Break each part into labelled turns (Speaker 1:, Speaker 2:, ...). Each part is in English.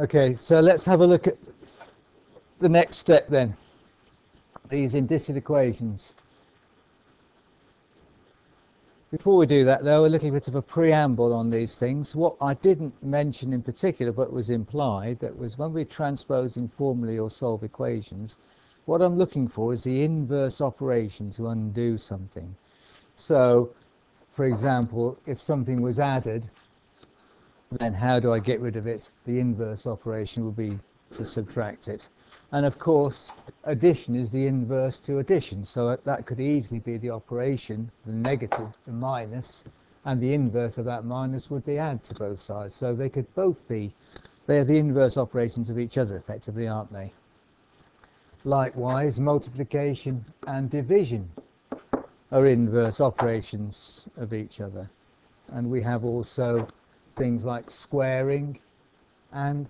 Speaker 1: Okay, so let's have a look at the next step then. These indicial equations. Before we do that though, a little bit of a preamble on these things. What I didn't mention in particular but was implied, that was when we're transposing formulae or solve equations, what I'm looking for is the inverse operation to undo something. So, for example, if something was added, then how do I get rid of it? The inverse operation would be to subtract it. And of course, addition is the inverse to addition. So that could easily be the operation, the negative, the minus, and the inverse of that minus would be add to both sides. So they could both be, they're the inverse operations of each other effectively, aren't they? Likewise, multiplication and division are inverse operations of each other. And we have also things like squaring and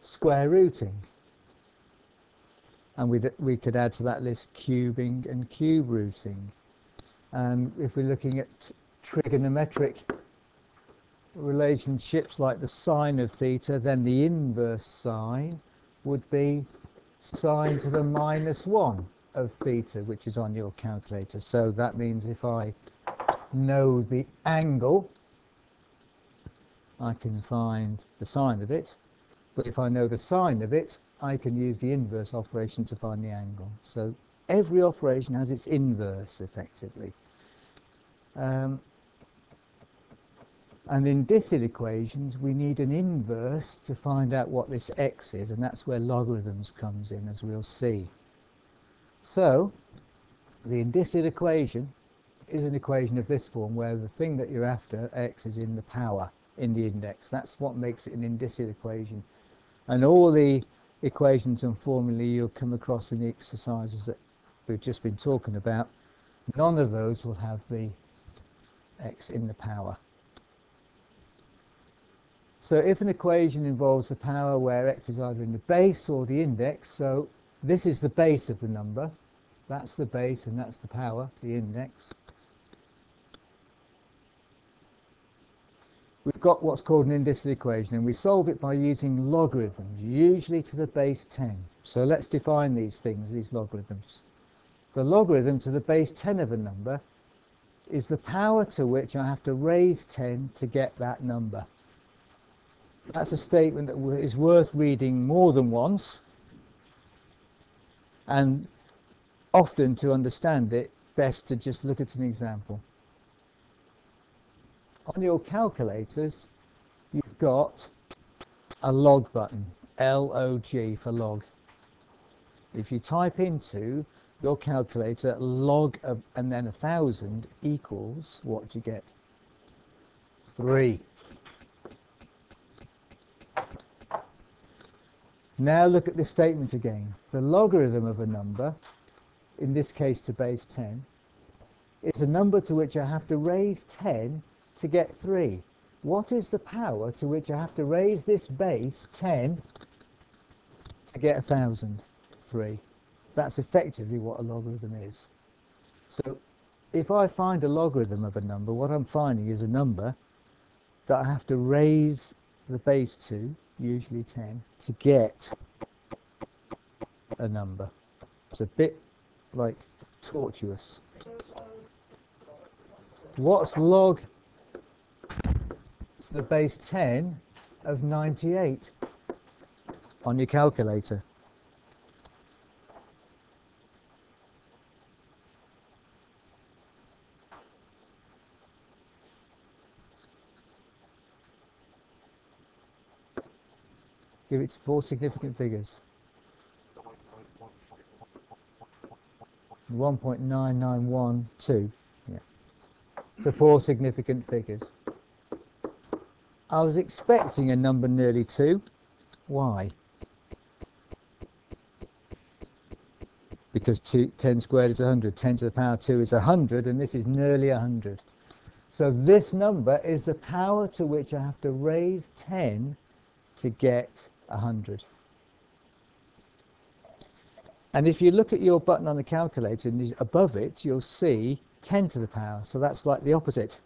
Speaker 1: square rooting and we we could add to that list cubing and cube rooting. And if we're looking at trigonometric relationships like the sine of theta, then the inverse sine would be sine to the minus 1 of theta, which is on your calculator. So that means if I know the angle, I can find the sine of it. But if I know the sine of it, I can use the inverse operation to find the angle. So every operation has its inverse effectively. Um, and in indicial equations, we need an inverse to find out what this x is, and that's where logarithms comes in, as we'll see. So, the indicial equation is an equation of this form, where the thing that you're after, x, is in the power, in the index. That's what makes it an indicial equation. And all the equations and formulae you'll come across in the exercises that we've just been talking about, none of those will have the x in the power. So if an equation involves a power where x is either in the base or the index, so this is the base of the number, that's the base and that's the power, the index. We've got what's called an indicial equation and we solve it by using logarithms, usually to the base 10. So let's define these things, these logarithms. The logarithm to the base 10 of a number is the power to which I have to raise 10 to get that number. That's a statement that is worth reading more than once and often to understand it best to just look at an example on your calculators, you've got a log button, L-O-G for log. If you type into your calculator log of, and then a thousand equals, what do you get? Three. Now look at this statement again. The logarithm of a number, in this case to base 10, is a number to which I have to raise 10 to get 3. What is the power to which I have to raise this base 10 to get 1,000? 3. That's effectively what a logarithm is. So if I find a logarithm of a number, what I'm finding is a number that I have to raise the base to, usually 10, to get a number. It's a bit like tortuous. What's log the base 10 of 98 on your calculator. Give it four significant figures. 1.9912. Yeah. So four significant figures. I was expecting a number nearly 2. Why? Because two, 10 squared is 100. 10 to the power 2 is 100, and this is nearly 100. So this number is the power to which I have to raise 10 to get 100. And if you look at your button on the calculator and above it, you'll see 10 to the power. So that's like the opposite.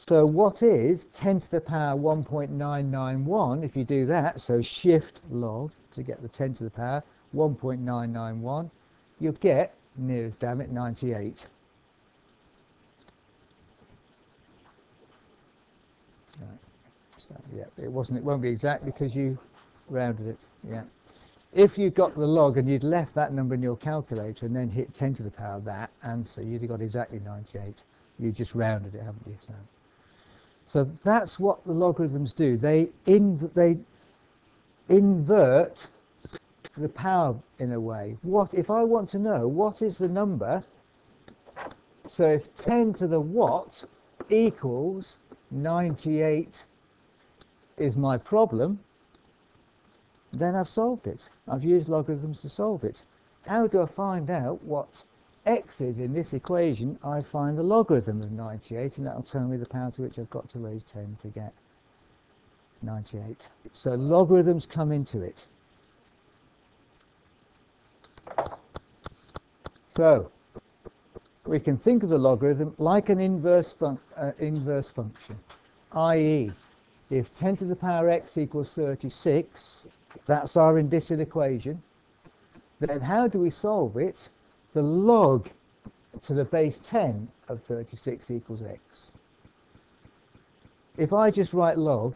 Speaker 1: So what is 10 to the power 1.991 if you do that, so shift log to get the 10 to the power 1.991, you'll get, nearest damn it, 98. Right. So yeah, it wasn't, it won't be exact because you rounded it, yeah. If you got the log and you'd left that number in your calculator and then hit 10 to the power that answer, you'd have got exactly 98. You just rounded it, haven't you? So. So that's what the logarithms do. They, in, they invert the power in a way. What if I want to know what is the number? So if 10 to the what equals 98 is my problem, then I've solved it. I've used logarithms to solve it. How do I find out what x is in this equation, I find the logarithm of 98 and that'll tell me the power to which I've got to raise 10 to get 98. So logarithms come into it. So we can think of the logarithm like an inverse, uh, inverse function, i.e. if 10 to the power x equals 36, that's our indicial equation, then how do we solve it? The log to the base 10 of 36 equals x. If I just write log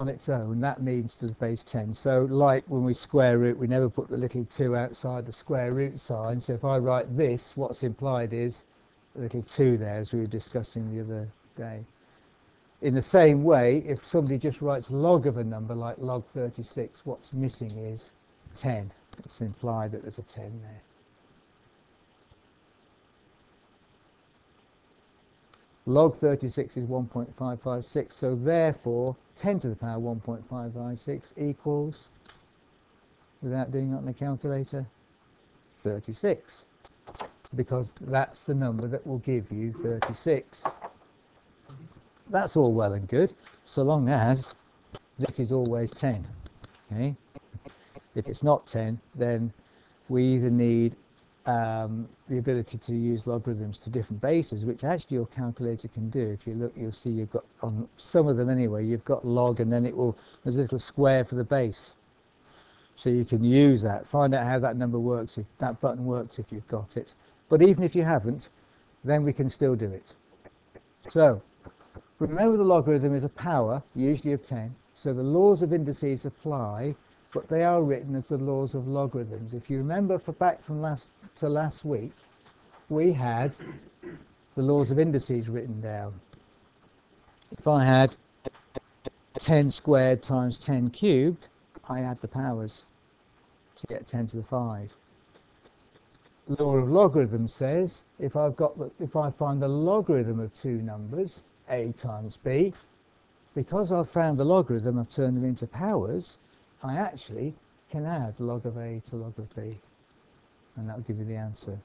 Speaker 1: on its own, that means to the base 10. So like when we square root, we never put the little 2 outside the square root sign. So if I write this, what's implied is a little 2 there, as we were discussing the other day. In the same way, if somebody just writes log of a number like log 36, what's missing is 10. It's implied that there's a 10 there. Log 36 is 1.556 so therefore 10 to the power 1.556 equals without doing that on the calculator 36 because that's the number that will give you 36 that's all well and good so long as this is always 10 okay? If it's not 10 then we either need um, the ability to use logarithms to different bases, which actually your calculator can do. If you look, you'll see you've got on some of them anyway, you've got log and then it will, there's a little square for the base. So you can use that, find out how that number works, if that button works if you've got it. But even if you haven't, then we can still do it. So remember the logarithm is a power, usually of 10. So the laws of indices apply but they are written as the laws of logarithms. If you remember for back from last to last week, we had the laws of indices written down. If I had 10 squared times 10 cubed, I add the powers to get 10 to the 5. The Law of logarithms says if I've got the, if I find the logarithm of two numbers, a times b, because I've found the logarithm, I've turned them into powers, I actually can add log of a to log of b and that will give you the answer.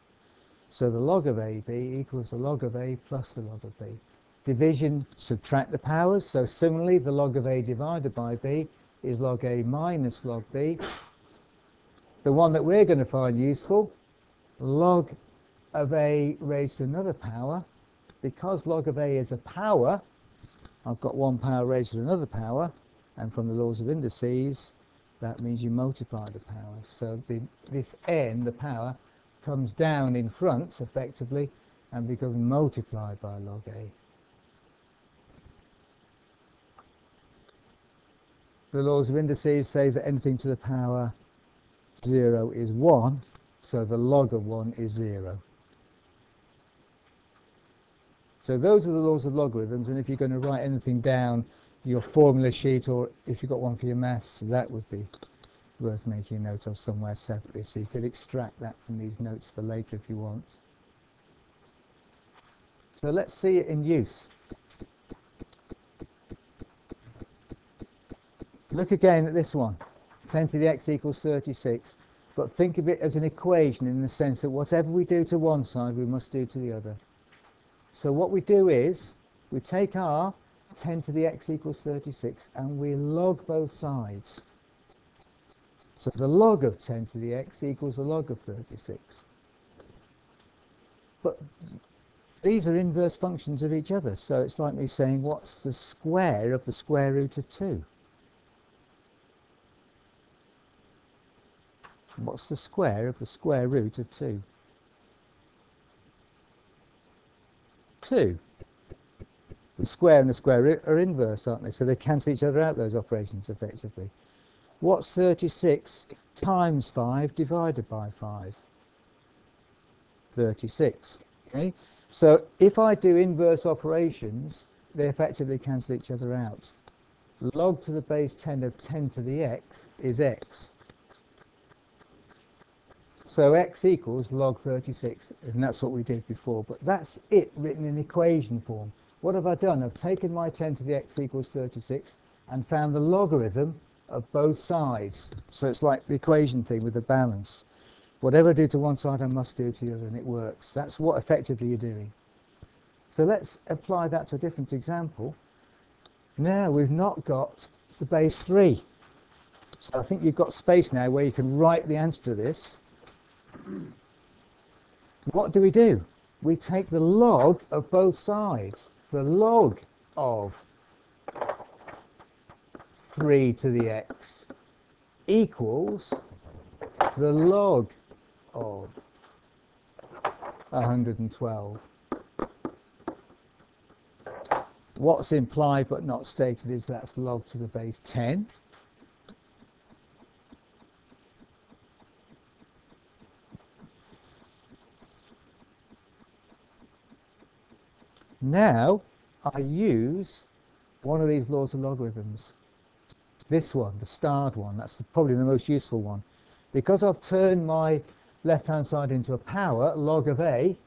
Speaker 1: So the log of ab equals the log of a plus the log of b. Division, subtract the powers, so similarly the log of a divided by b is log a minus log b. The one that we're going to find useful, log of a raised to another power, because log of a is a power, I've got one power raised to another power, and from the laws of indices, that means you multiply the power. So the, this n, the power, comes down in front effectively and becomes multiplied by log a. The laws of indices say that anything to the power 0 is 1, so the log of 1 is 0. So those are the laws of logarithms, and if you're going to write anything down your formula sheet or if you've got one for your maths, that would be worth making a note of somewhere separately. So you could extract that from these notes for later if you want. So let's see it in use. Look again at this one. 10 to the x equals 36. But think of it as an equation in the sense that whatever we do to one side, we must do to the other. So what we do is, we take our 10 to the x equals 36 and we log both sides. So the log of 10 to the x equals the log of 36. But these are inverse functions of each other. So it's like me saying, what's the square of the square root of 2? What's the square of the square root of 2? 2. Square and the square root are inverse, aren't they? So they cancel each other out, those operations, effectively. What's 36 times 5 divided by 5? 36. Okay? So if I do inverse operations, they effectively cancel each other out. Log to the base 10 of 10 to the x is x. So x equals log 36, and that's what we did before. But that's it written in equation form. What have I done? I've taken my 10 to the x equals 36 and found the logarithm of both sides. So it's like the equation thing with the balance. Whatever I do to one side, I must do to the other, and it works. That's what effectively you're doing. So let's apply that to a different example. Now we've not got the base 3. So I think you've got space now where you can write the answer to this. What do we do? We take the log of both sides. The log of 3 to the x equals the log of 112. What's implied but not stated is that's log to the base 10. Now I use one of these laws of logarithms. This one, the starred one, that's probably the most useful one. Because I've turned my left-hand side into a power, log of A,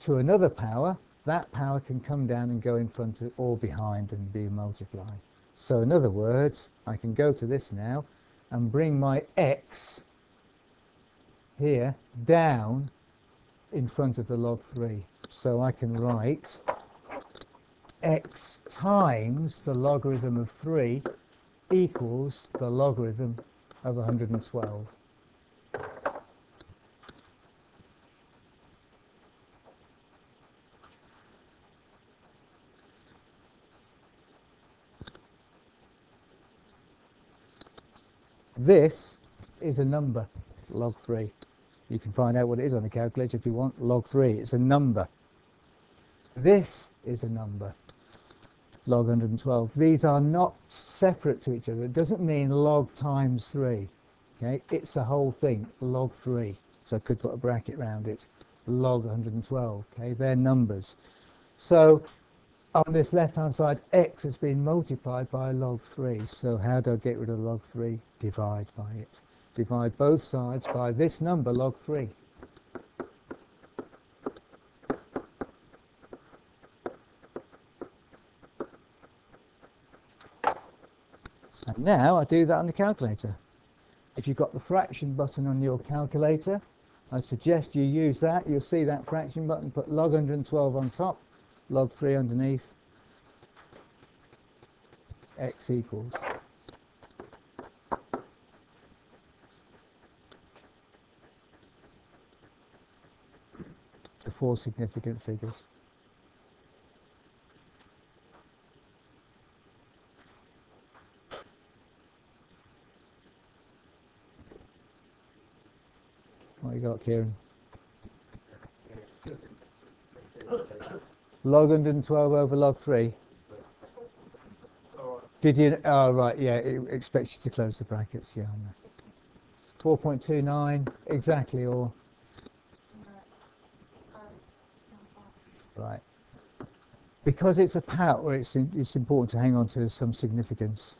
Speaker 1: to another power, that power can come down and go in front of, or behind and be multiplied. So in other words, I can go to this now and bring my x here down in front of the log 3. So I can write x times the logarithm of 3 equals the logarithm of 112. This is a number, log 3. You can find out what it is on the calculator if you want. Log 3, it's a number. This is a number, log 112. These are not separate to each other. It doesn't mean log times 3. Okay, It's a whole thing, log 3. So I could put a bracket around it, log 112. Okay, They're numbers. So on this left-hand side, x has been multiplied by log 3. So how do I get rid of log 3? Divide by it. Divide both sides by this number, log 3. And now I do that on the calculator. If you've got the fraction button on your calculator, I suggest you use that. You'll see that fraction button, put log 112 on top, log 3 underneath, x equals. Four significant figures. What you got, Kieran? Log 112 over log 3. Did you? Oh, right, yeah, it expects you to close the brackets, yeah. 4.29, exactly, or? Right. Because it's a power, it's, in, it's important to hang on to some significance.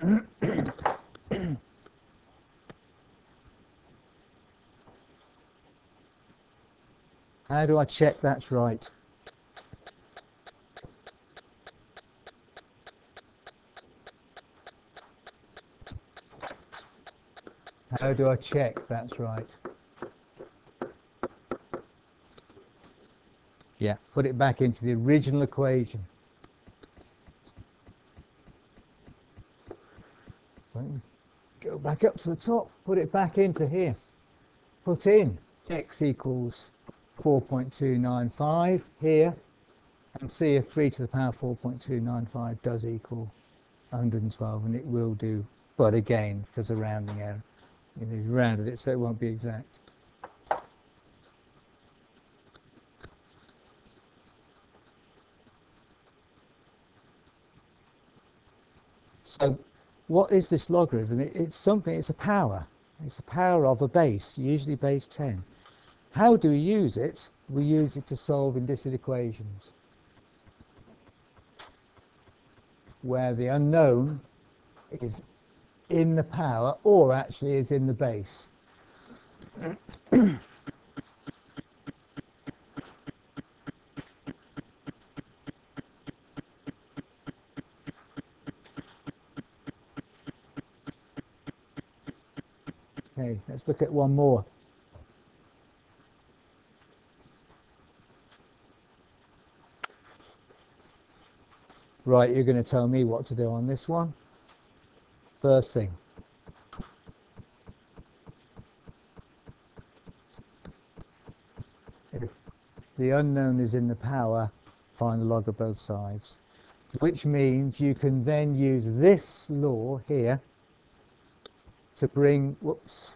Speaker 1: How do I check that's right? How do I check that's right? Yeah, put it back into the original equation. Go back up to the top, put it back into here. put in x equals 4.295 here and see if 3 to the power 4.295 does equal 112 and it will do but again because of rounding error you rounded it so it won't be exact so what is this logarithm? It, it's something it's a power. It's a power of a base usually base 10 how do we use it? We use it to solve implicit equations. Where the unknown is in the power or actually is in the base. okay, let's look at one more. Right, you're going to tell me what to do on this one. First thing. If the unknown is in the power, find the log of both sides. Which means you can then use this law here to bring, whoops,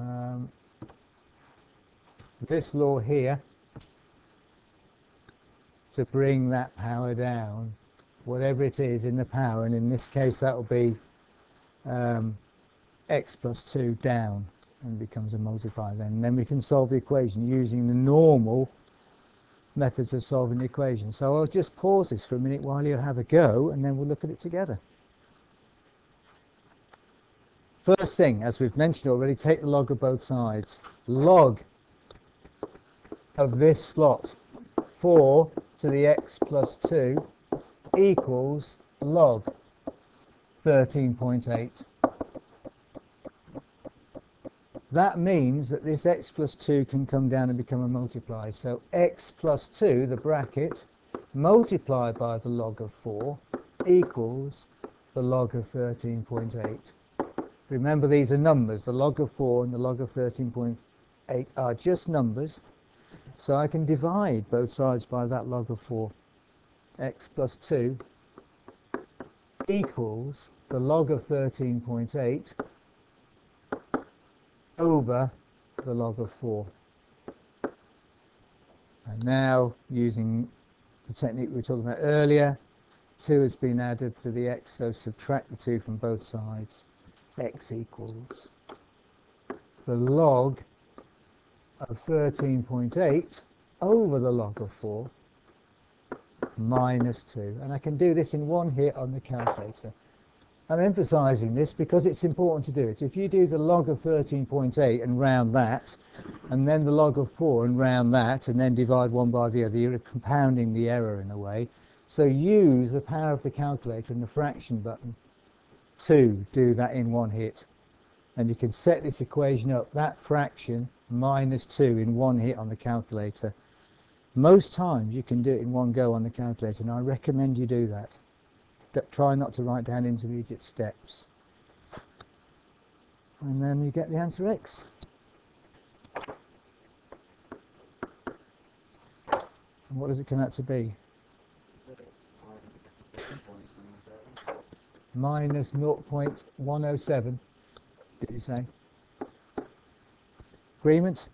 Speaker 1: um, this law here to bring that power down, whatever it is in the power, and in this case that will be um, x plus 2 down and becomes a multiplier then. And then we can solve the equation using the normal methods of solving the equation. So I'll just pause this for a minute while you have a go and then we'll look at it together. First thing, as we've mentioned already, take the log of both sides. Log of this slot, 4 to the x plus 2 equals log 13.8. That means that this x plus 2 can come down and become a multiply. So x plus 2, the bracket, multiplied by the log of 4 equals the log of 13.8. Remember these are numbers. The log of 4 and the log of 13.8 are just numbers. So I can divide both sides by that log of 4. x plus 2 equals the log of 13.8 over the log of 4. And now, using the technique we were talking about earlier, 2 has been added to the x, so subtract the 2 from both sides. X equals the log of 13.8 over the log of 4 minus 2. And I can do this in one hit on the calculator. I'm emphasizing this because it's important to do it. If you do the log of 13.8 and round that, and then the log of 4 and round that, and then divide one by the other, you're compounding the error in a way. So use the power of the calculator and the fraction button to do that in one hit. And you can set this equation up, that fraction minus 2 in one hit on the calculator. Most times you can do it in one go on the calculator and I recommend you do that. Try not to write down intermediate steps. And then you get the answer X. And what does it come out to be? Minus 0.107, did you say? Agreement?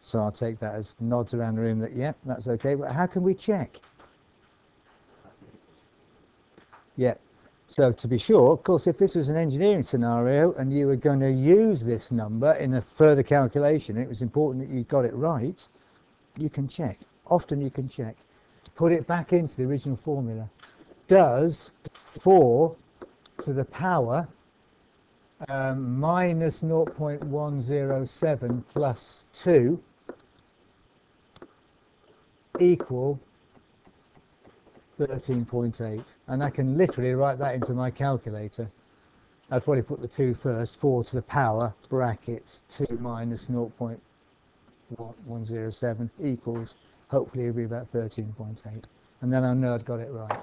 Speaker 1: So I'll take that as nods around the room that, yeah, that's okay. But how can we check? Yeah. So to be sure, of course, if this was an engineering scenario and you were going to use this number in a further calculation, it was important that you got it right, you can check. Often you can check. Put it back into the original formula. Does 4 to the power um, minus 0.107 plus 2 equal 13.8 and I can literally write that into my calculator. I'd probably put the 2 first 4 to the power brackets 2 minus 0.107 equals hopefully it'll be about 13.8 and then I know I'd got it right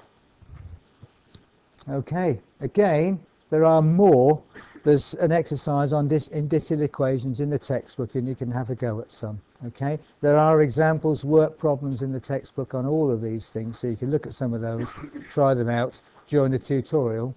Speaker 1: okay again there are more. There's an exercise on this indicial equations in the textbook and you can have a go at some okay? There are examples work problems in the textbook on all of these things so you can look at some of those try them out during the tutorial